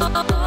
oh, oh. oh.